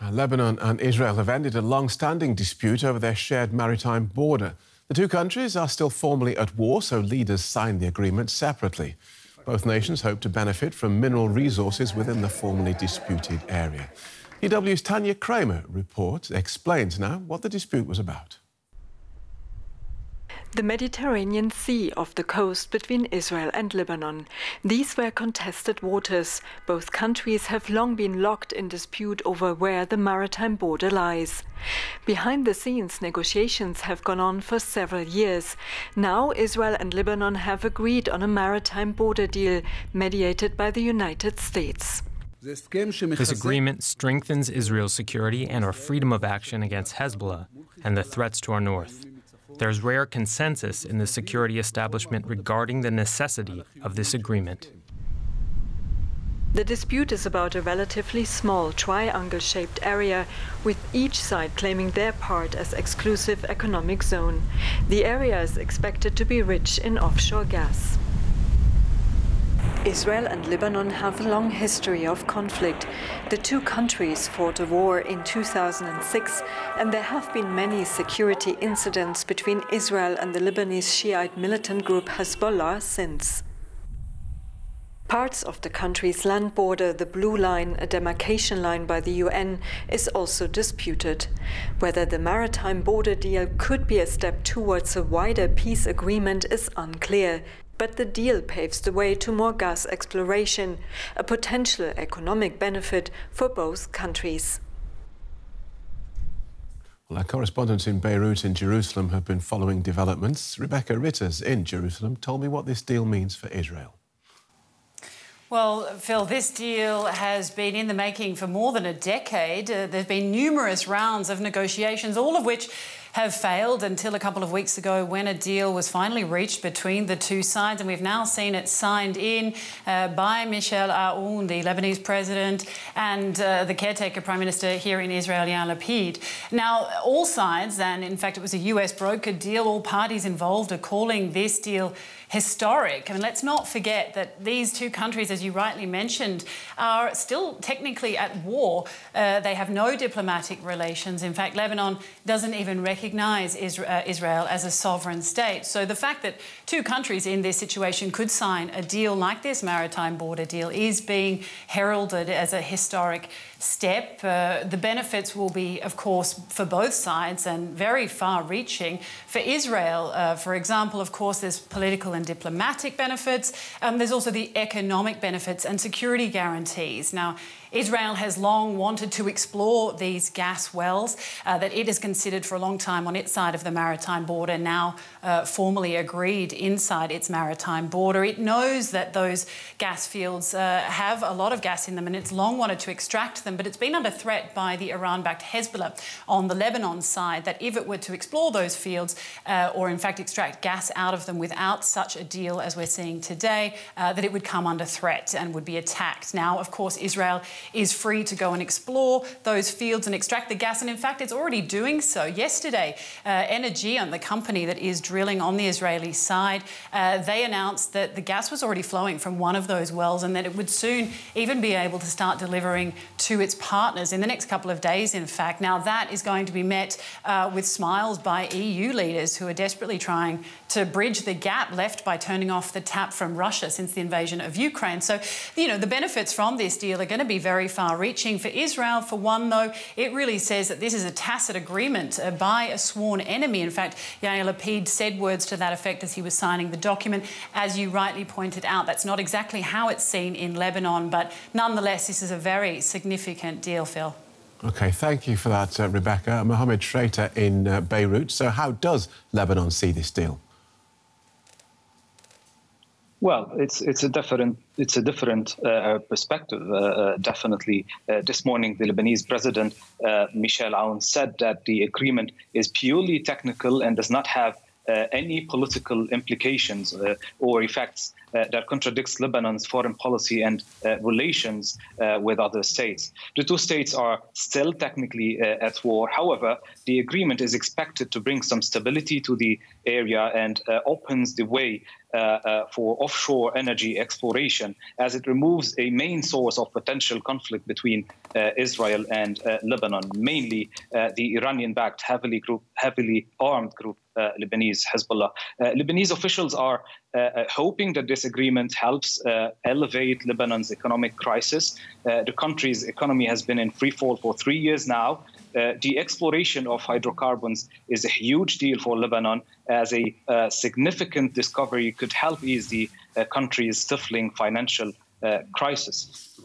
Uh, Lebanon and Israel have ended a long standing dispute over their shared maritime border. The two countries are still formally at war, so leaders signed the agreement separately. Both nations hope to benefit from mineral resources within the formerly disputed area. DW's Tania Krämer report explains now what the dispute was about. The Mediterranean Sea off the coast between Israel and Lebanon. These were contested waters. Both countries have long been locked in dispute over where the maritime border lies. Behind the scenes, negotiations have gone on for several years. Now, Israel and Lebanon have agreed on a maritime border deal mediated by the United States. This agreement strengthens Israel's security and our freedom of action against Hezbollah and the threats to our north. There's rare consensus in the security establishment regarding the necessity of this agreement. The dispute is about a relatively small triangle shaped area, with each side claiming their part as exclusive economic zone. The area is expected to be rich in offshore gas. Israel and Lebanon have a long history of conflict. The two countries fought a war in 2006, and there have been many security incidents between Israel and the Lebanese Shiite militant group Hezbollah since. Parts of the country's land border, the Blue Line, a demarcation line by the UN, is also disputed. Whether the maritime border deal could be a step towards a wider peace agreement is unclear. But the deal paves the way to more gas exploration, a potential economic benefit for both countries. Well, our correspondents in Beirut and Jerusalem have been following developments. Rebecca Ritters in Jerusalem told me what this deal means for Israel. Well, Phil, this deal has been in the making for more than a decade. Uh, there have been numerous rounds of negotiations, all of which have failed until a couple of weeks ago when a deal was finally reached between the two sides. And we've now seen it signed in uh, by Michel Aoun, the Lebanese president, and uh, the caretaker prime minister here in Israel, Yair Lapid. Now, all sides, and in fact, it was a US brokered deal, all parties involved are calling this deal historic. I mean, let's not forget that these two countries, as you rightly mentioned, are still technically at war. Uh, they have no diplomatic relations. In fact, Lebanon doesn't even recognize uh, Israel as a sovereign state. So the fact that two countries in this situation could sign a deal like this maritime border deal is being heralded as a historic step. Uh, the benefits will be, of course, for both sides and very far reaching. For Israel, uh, for example, of course, there's political and diplomatic benefits. Um, there's also the economic benefits and security guarantees. Now, Israel has long wanted to explore these gas wells uh, that it has considered for a long time on its side of the maritime border, now uh, formally agreed inside its maritime border. It knows that those gas fields uh, have a lot of gas in them and it's long wanted to extract them, but it's been under threat by the Iran backed Hezbollah on the Lebanon side that if it were to explore those fields uh, or, in fact, extract gas out of them without such a deal as we're seeing today, uh, that it would come under threat and would be attacked. Now, of course, Israel is free to go and explore those fields and extract the gas. And in fact, it's already doing so. Yesterday, uh, Energean, the company that is drilling on the Israeli side, uh, they announced that the gas was already flowing from one of those wells and that it would soon even be able to start delivering to its partners in the next couple of days, in fact. Now, that is going to be met uh, with smiles by EU leaders who are desperately trying to bridge the gap left by turning off the tap from Russia since the invasion of Ukraine. So, you know, the benefits from this deal are going to be very far reaching. For Israel, for one, though, it really says that this is a tacit agreement uh, by a sworn enemy. In fact, Yair Lapid said words to that effect as he was signing the document. As you rightly pointed out, that's not exactly how it's seen in Lebanon, but nonetheless, this is a very significant deal, Phil. OK, thank you for that, uh, Rebecca. Mohammed Shrater in uh, Beirut. So how does Lebanon see this deal? Well, it's it's a different it's a different uh, perspective. Uh, uh, definitely, uh, this morning the Lebanese president uh, Michel Aoun said that the agreement is purely technical and does not have uh, any political implications or effects that contradicts Lebanon's foreign policy and relations with other states. The two states are still technically at war. However, the agreement is expected to bring some stability to the area and opens the way uh, uh, for offshore energy exploration, as it removes a main source of potential conflict between uh, Israel and Lebanon, mainly the Iranian-backed, heavily group, heavily armed group uh, Lebanese Hezbollah. Uh, Lebanese officials are uh, hoping that this agreement helps elevate Lebanon's economic crisis. the country's economy has been in free fall for three years now. Uh, the exploration of hydrocarbons is a huge deal for Lebanon, as a uh, significant discovery could help ease the uh, country's stifling financial crisis.